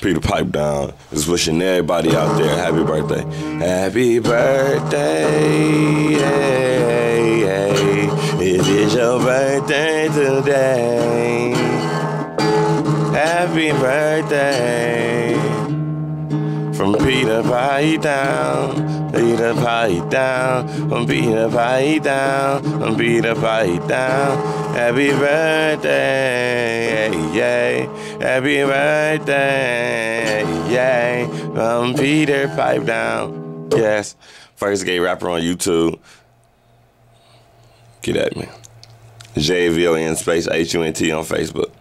Peter Pipe Down. Just wishing everybody out there happy birthday. Happy birthday. Hey, hey. It is your birthday today. Happy birthday. From Peter Pipe Down, Peter Pipe Down, from Peter Pipe Down, from Peter Pipe Down. Happy birthday, yay, happy birthday, yay, from Peter Pipe Down. Yes, first gay rapper on YouTube. Get at me. J V O N space H U N T on Facebook.